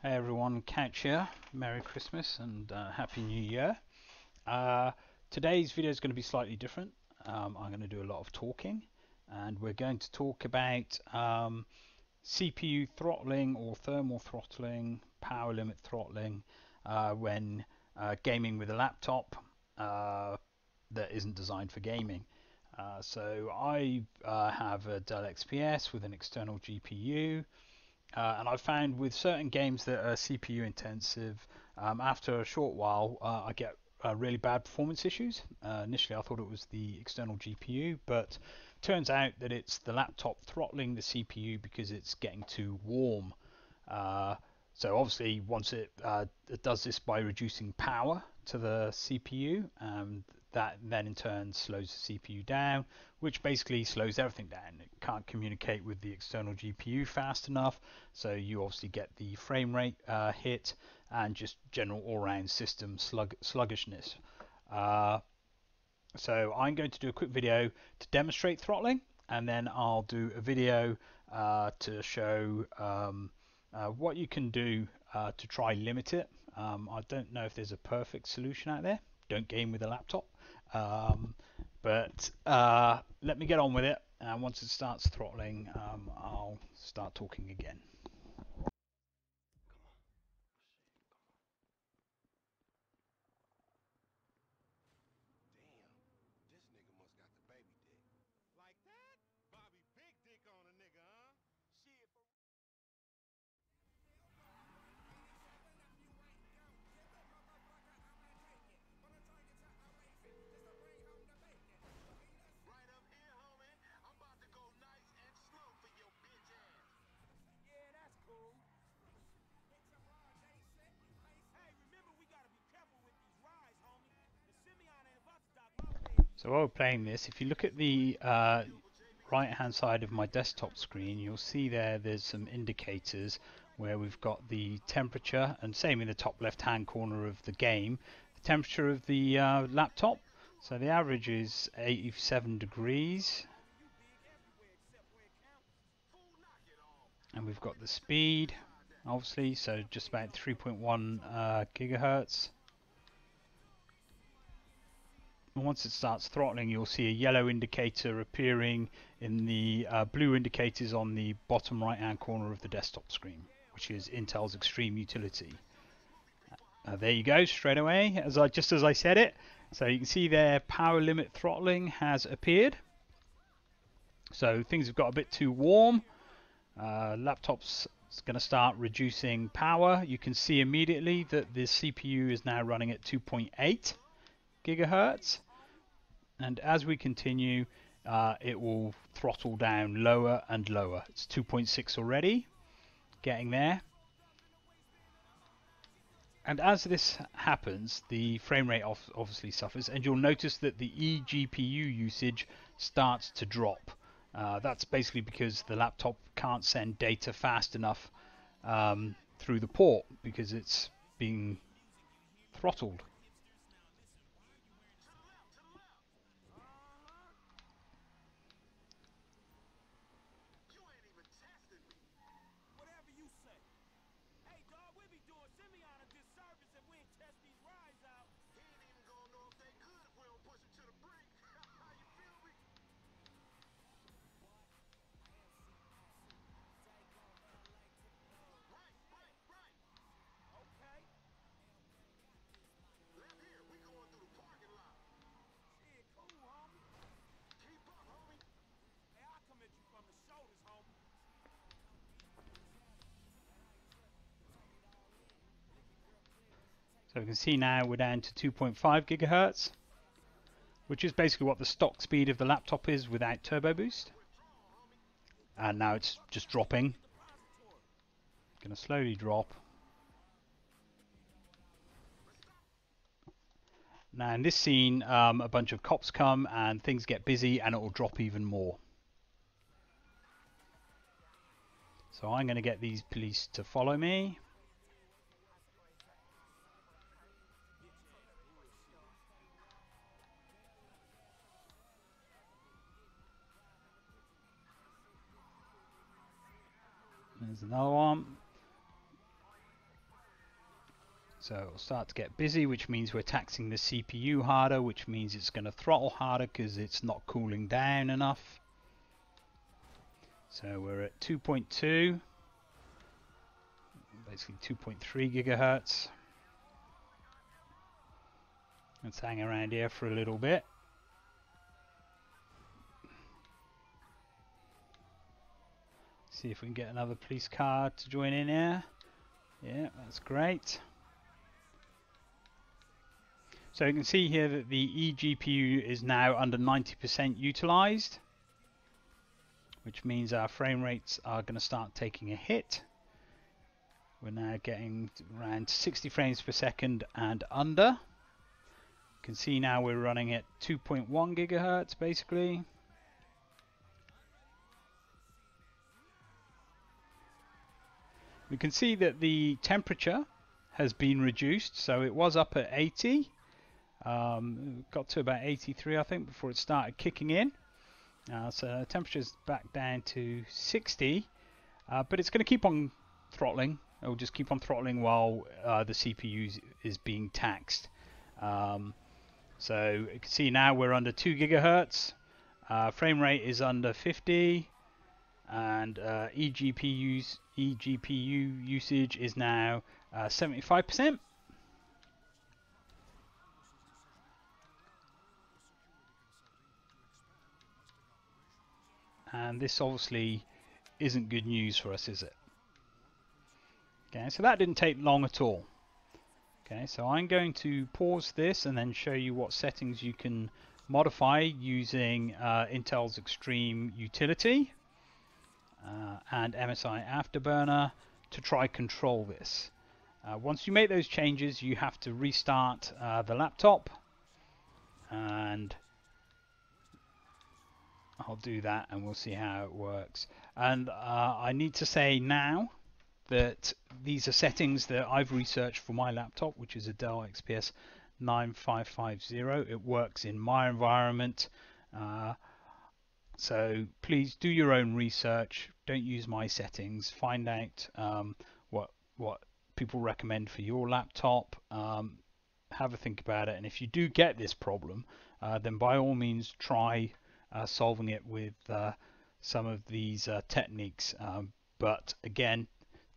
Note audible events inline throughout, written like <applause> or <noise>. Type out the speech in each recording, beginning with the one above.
Hey everyone, Couch here. Merry Christmas and uh, Happy New Year. Uh, today's video is going to be slightly different. Um, I'm going to do a lot of talking and we're going to talk about um, CPU throttling or thermal throttling, power limit throttling uh, when uh, gaming with a laptop uh, that isn't designed for gaming. Uh, so I have a Dell XPS with an external GPU. Uh, and I found with certain games that are CPU intensive, um, after a short while, uh, I get uh, really bad performance issues. Uh, initially, I thought it was the external GPU, but turns out that it's the laptop throttling the CPU because it's getting too warm. Uh, so obviously, once it, uh, it does this by reducing power to the CPU, um, that then in turn slows the CPU down, which basically slows everything down. It can't communicate with the external GPU fast enough, so you obviously get the frame rate uh, hit and just general all-round system slug sluggishness. Uh, so I'm going to do a quick video to demonstrate throttling, and then I'll do a video uh, to show um, uh, what you can do uh, to try limit it. Um, I don't know if there's a perfect solution out there. Don't game with a laptop. Um, but uh, let me get on with it, and once it starts throttling, um, I'll start talking again. So while we're playing this, if you look at the uh, right hand side of my desktop screen, you'll see there there's some indicators where we've got the temperature and same in the top left hand corner of the game, the temperature of the uh, laptop. So the average is 87 degrees. And we've got the speed, obviously, so just about 3.1 uh, gigahertz once it starts throttling, you'll see a yellow indicator appearing in the uh, blue indicators on the bottom right hand corner of the desktop screen, which is Intel's Extreme Utility. Uh, there you go, straight away, as I just as I said it. So you can see there, power limit throttling has appeared. So things have got a bit too warm. Uh, laptop's going to start reducing power. You can see immediately that the CPU is now running at 2.8 gigahertz and as we continue uh, it will throttle down lower and lower. It's 2.6 already getting there. And as this happens the frame rate obviously suffers and you'll notice that the eGPU usage starts to drop. Uh, that's basically because the laptop can't send data fast enough um, through the port because it's being throttled So we can see now we're down to 2.5 gigahertz, which is basically what the stock speed of the laptop is without turbo boost. And now it's just dropping. Going to slowly drop. Now in this scene, um, a bunch of cops come and things get busy and it will drop even more. So I'm going to get these police to follow me. Another one. So it'll start to get busy, which means we're taxing the CPU harder, which means it's going to throttle harder because it's not cooling down enough. So we're at 2.2, basically 2.3 gigahertz. Let's hang around here for a little bit. See if we can get another police car to join in here. Yeah, that's great. So you can see here that the eGPU is now under 90% utilized, which means our frame rates are going to start taking a hit. We're now getting around 60 frames per second and under. You can see now we're running at 2.1 gigahertz basically. We can see that the temperature has been reduced, so it was up at 80, um, got to about 83 I think before it started kicking in. Uh, so temperature's back down to 60, uh, but it's going to keep on throttling. It will just keep on throttling while uh, the CPU is being taxed. Um, so you can see now we're under 2 gigahertz. Uh, frame rate is under 50 and uh, eGPU's eGPU usage is now 75%. Uh, and this obviously isn't good news for us, is it? Okay, so that didn't take long at all. Okay, so I'm going to pause this and then show you what settings you can modify using uh, Intel's Extreme utility uh, and MSI Afterburner to try control this. Uh, once you make those changes, you have to restart uh, the laptop and I'll do that and we'll see how it works. And uh, I need to say now that these are settings that I've researched for my laptop, which is a Dell XPS 9550. It works in my environment. So please do your own research. Don't use my settings. Find out um, what what people recommend for your laptop. Um, have a think about it. And if you do get this problem, uh, then by all means try uh, solving it with uh, some of these uh, techniques. Um, but again,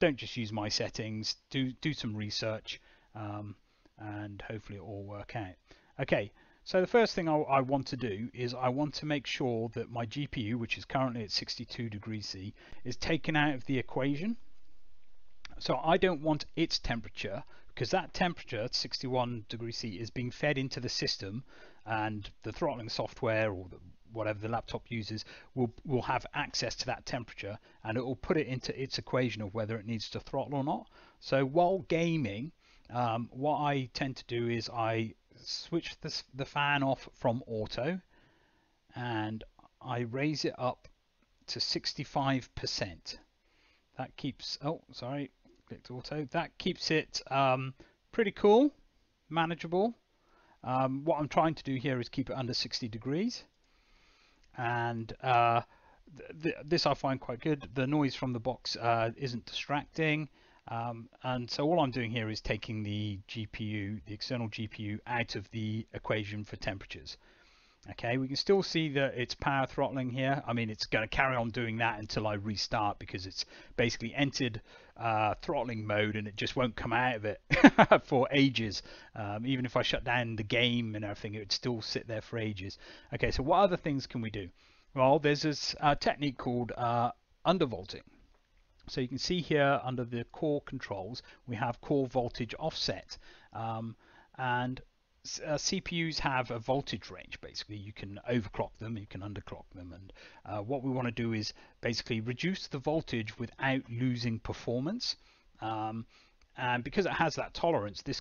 don't just use my settings. Do do some research, um, and hopefully it will all work out. Okay. So the first thing I, I, want to do is I want to make sure that my GPU, which is currently at 62 degrees C, is taken out of the equation. So I don't want its temperature because that temperature at 61 degrees C is being fed into the system and the throttling software or the, whatever the laptop uses will will have access to that temperature and it will put it into its equation of whether it needs to throttle or not. So while gaming, um, what I tend to do is I switch the, the fan off from auto and I raise it up to 65%. That keeps, oh, sorry, clicked auto. That keeps it um, pretty cool, manageable. Um, what I'm trying to do here is keep it under 60 degrees. And uh, th th this I find quite good. The noise from the box uh, isn't distracting. Um, and so all I'm doing here is taking the GPU, the external GPU, out of the equation for temperatures. Okay, we can still see that it's power throttling here. I mean, it's going to carry on doing that until I restart because it's basically entered uh, throttling mode and it just won't come out of it <laughs> for ages. Um, even if I shut down the game and everything, it would still sit there for ages. Okay, so what other things can we do? Well, there's this uh, technique called uh, undervolting. So you can see here under the core controls, we have core voltage offset. Um, and uh, CPUs have a voltage range basically. You can overclock them, you can underclock them. And uh, what we want to do is basically reduce the voltage without losing performance. Um, and because it has that tolerance, this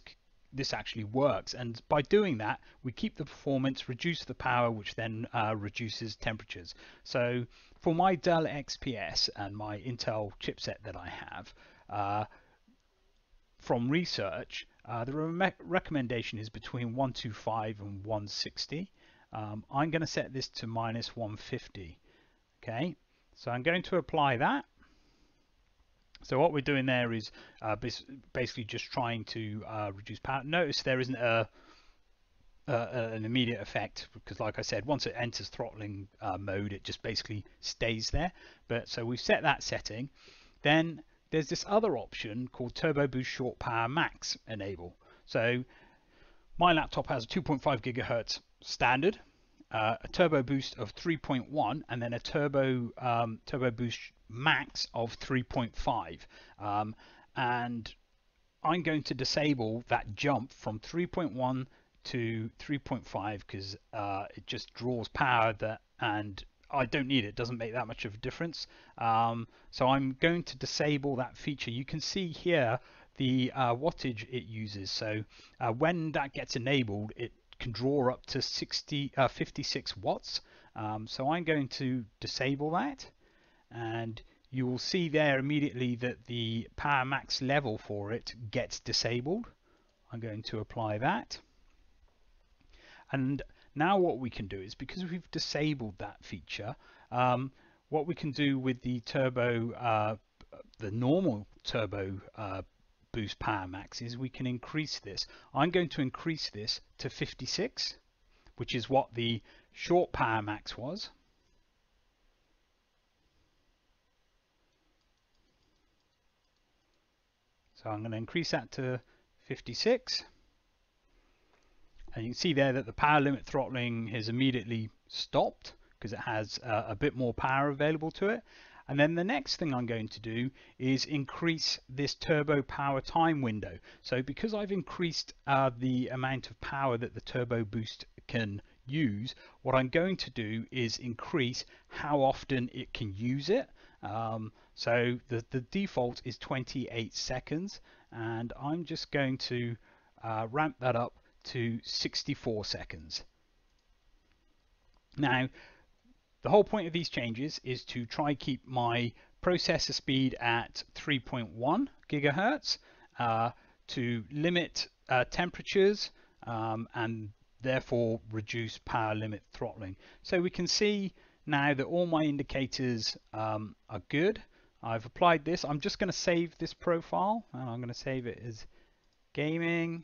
this actually works. And by doing that, we keep the performance, reduce the power, which then uh, reduces temperatures. So for my Dell XPS and my Intel chipset that I have, uh, from research, uh, the re recommendation is between 125 and 160. Um, I'm going to set this to minus 150. Okay, so I'm going to apply that. So what we're doing there is uh, basically just trying to uh, reduce power. Notice there isn't a, a, an immediate effect because like I said, once it enters throttling uh, mode, it just basically stays there. But so we've set that setting. Then there's this other option called Turbo Boost Short Power Max Enable. So my laptop has a 2.5 gigahertz standard, uh, a turbo boost of 3.1, and then a turbo um, turbo boost max of 3.5. Um, and I'm going to disable that jump from 3.1 to 3.5 because uh, it just draws power that and I don't need it. it doesn't make that much of a difference. Um, so I'm going to disable that feature. You can see here the uh, wattage it uses. So uh, when that gets enabled it can draw up to 60 uh, 56 watts. Um, so I'm going to disable that and you will see there immediately that the power max level for it gets disabled I'm going to apply that and now what we can do is because we've disabled that feature, um, what we can do with the turbo, uh, the normal turbo uh, boost power max is we can increase this. I'm going to increase this to 56, which is what the short power max was. So I'm going to increase that to 56 and you can see there that the power limit throttling has immediately stopped because it has uh, a bit more power available to it. And then the next thing I'm going to do is increase this turbo power time window. So because I've increased uh, the amount of power that the turbo boost can use, what I'm going to do is increase how often it can use it. Um, so the, the default is 28 seconds and I'm just going to uh, ramp that up to 64 seconds. Now, the whole point of these changes is to try keep my processor speed at 3.1 gigahertz uh, to limit uh, temperatures um, and therefore reduce power limit throttling. So we can see now that all my indicators um, are good. I've applied this. I'm just going to save this profile. And I'm going to save it as gaming.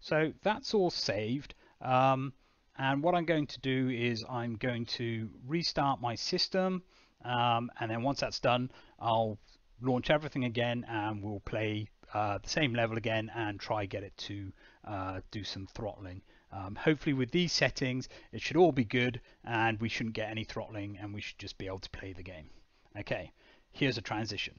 So that's all saved. Um, and what I'm going to do is I'm going to restart my system. Um, and then once that's done, I'll launch everything again and we'll play uh, the same level again and try get it to uh, do some throttling. Um, hopefully with these settings, it should all be good and we shouldn't get any throttling and we should just be able to play the game. Okay, here's a transition.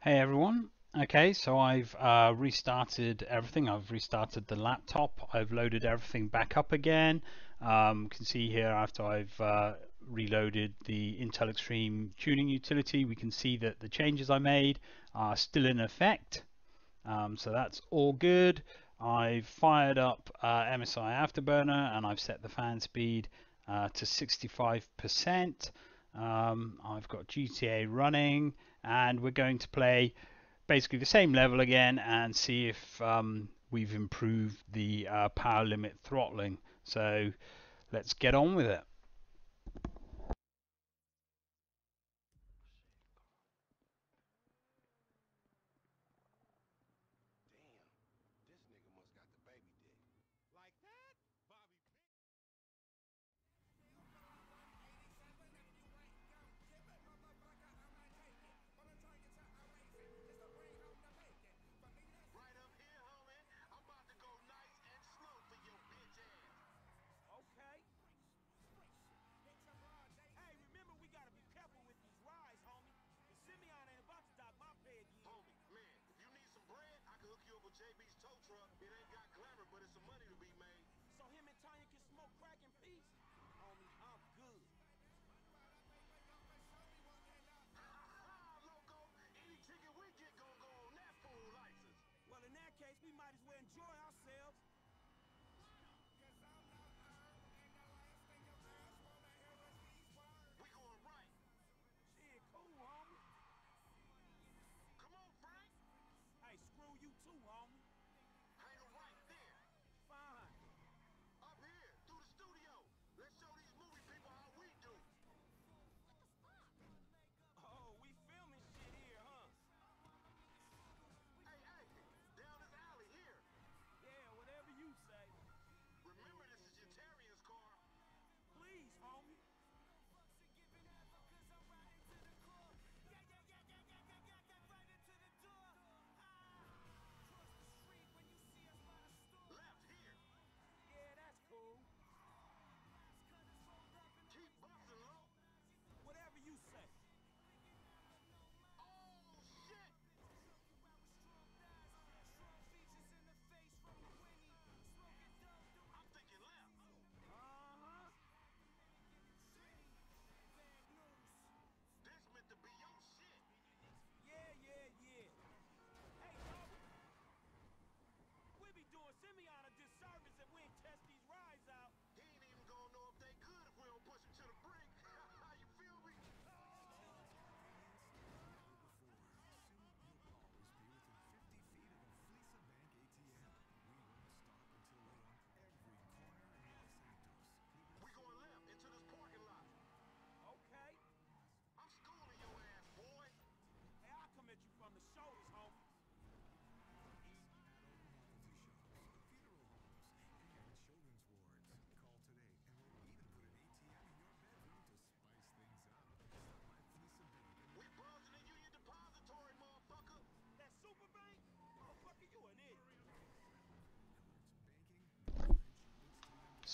Hey everyone. Okay, so I've uh, restarted everything. I've restarted the laptop. I've loaded everything back up again. Um, you can see here after I've uh, reloaded the Intel Extreme tuning utility, we can see that the changes I made are still in effect. Um, so that's all good. I've fired up uh, MSI Afterburner and I've set the fan speed uh, to 65%. Um, I've got GTA running and we're going to play basically the same level again and see if um, we've improved the uh, power limit throttling. So let's get on with it.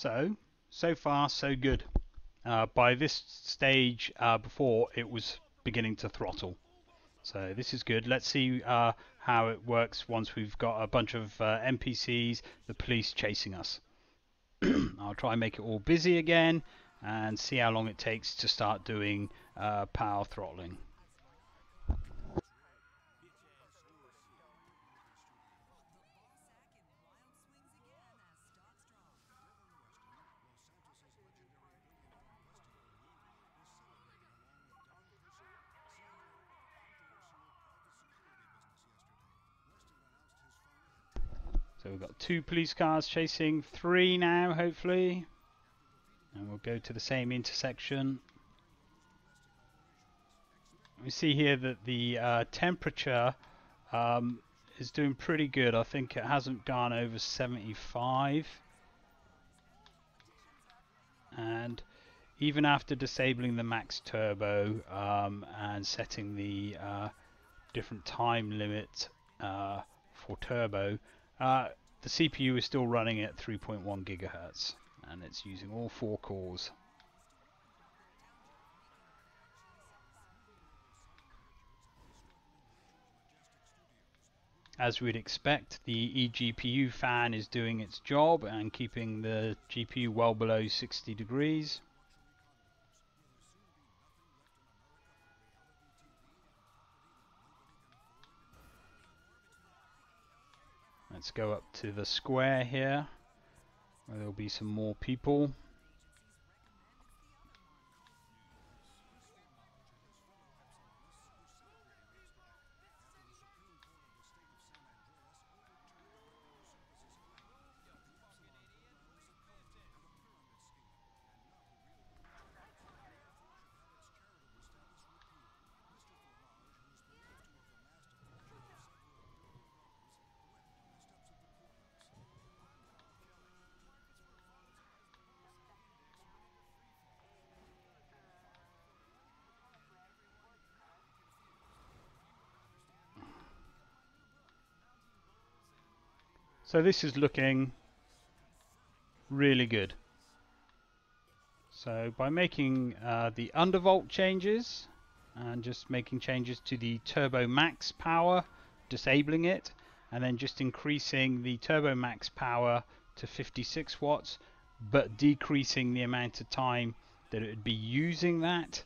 So, so far so good. Uh, by this stage uh, before it was beginning to throttle. So this is good. Let's see uh, how it works once we've got a bunch of uh, NPCs, the police chasing us. <clears throat> I'll try and make it all busy again and see how long it takes to start doing uh, power throttling. We've got two police cars chasing, three now hopefully. And we'll go to the same intersection. We see here that the uh, temperature um, is doing pretty good. I think it hasn't gone over 75. And even after disabling the max turbo um, and setting the uh, different time limit uh, for turbo, uh, the CPU is still running at 3.1 gigahertz and it's using all four cores. As we'd expect, the eGPU fan is doing its job and keeping the GPU well below 60 degrees. Let's go up to the square here, where there'll be some more people. So this is looking really good. So by making uh, the undervolt changes and just making changes to the turbo max power, disabling it, and then just increasing the turbo max power to 56 watts, but decreasing the amount of time that it would be using that,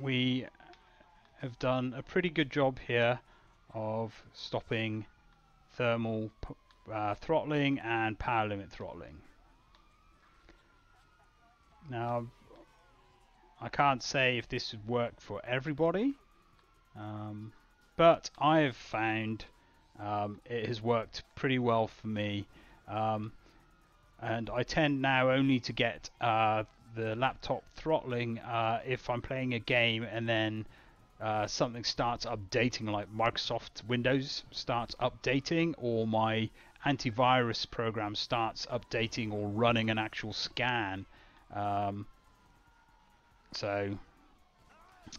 we have done a pretty good job here of stopping thermal uh, throttling and power limit throttling. Now, I can't say if this would work for everybody, um, but I have found um, it has worked pretty well for me. Um, and I tend now only to get uh, the laptop throttling uh, if I'm playing a game and then uh, something starts updating, like Microsoft Windows starts updating, or my antivirus program starts updating or running an actual scan. Um, so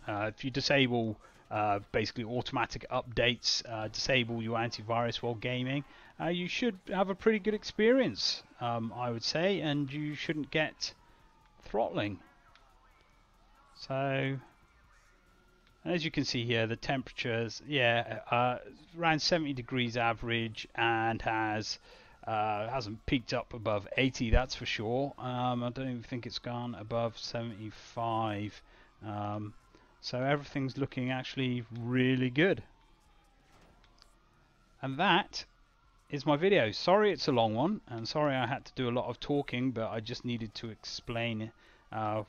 uh, if you disable uh, basically automatic updates, uh, disable your antivirus while gaming, uh, you should have a pretty good experience, um, I would say, and you shouldn't get throttling. So as you can see here, the temperatures, yeah, uh, around 70 degrees average and has uh, hasn't peaked up above 80, that's for sure. Um, I don't even think it's gone above 75. Um, so everything's looking actually really good. And that is my video. Sorry it's a long one, and sorry I had to do a lot of talking, but I just needed to explain uh,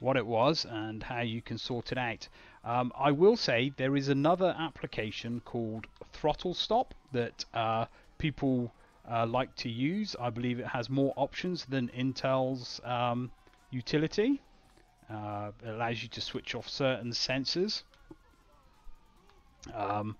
what it was and how you can sort it out. Um, I will say there is another application called Throttle Stop that uh, people uh, like to use. I believe it has more options than Intel's um, utility. Uh, it allows you to switch off certain sensors. Um,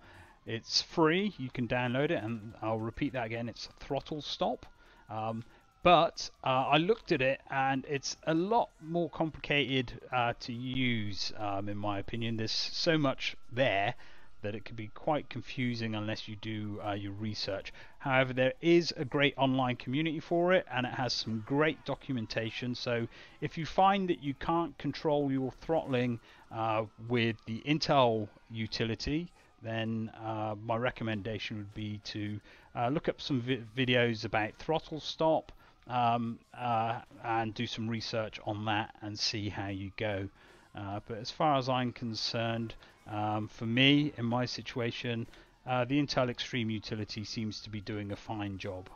it's free. You can download it, and I'll repeat that again. It's Throttle Stop. Um, but uh, I looked at it and it's a lot more complicated uh, to use, um, in my opinion. There's so much there that it can be quite confusing unless you do uh, your research. However, there is a great online community for it and it has some great documentation. So if you find that you can't control your throttling uh, with the Intel utility, then uh, my recommendation would be to uh, look up some vi videos about throttle stop um, uh, and do some research on that and see how you go. Uh, but as far as I'm concerned, um, for me, in my situation, uh, the Intel Extreme utility seems to be doing a fine job.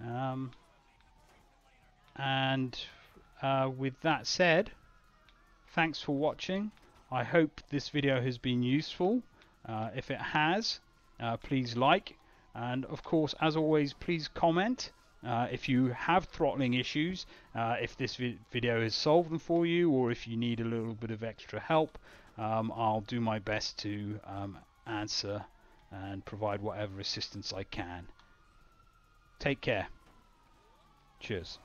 Um, and uh, with that said, thanks for watching. I hope this video has been useful. Uh, if it has, uh, please like. And of course, as always, please comment. Uh, if you have throttling issues, uh, if this vi video has solved them for you, or if you need a little bit of extra help, um, I'll do my best to um, answer and provide whatever assistance I can. Take care. Cheers.